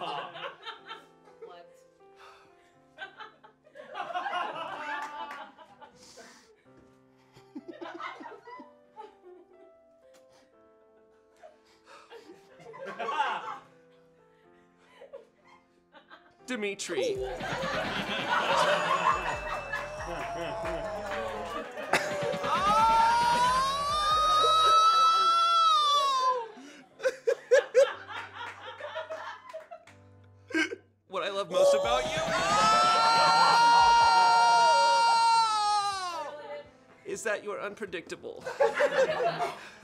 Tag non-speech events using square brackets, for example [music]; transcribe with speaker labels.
Speaker 1: wrong. [laughs] What? Dimitri. [laughs] what I love most about you is that you're unpredictable. [laughs]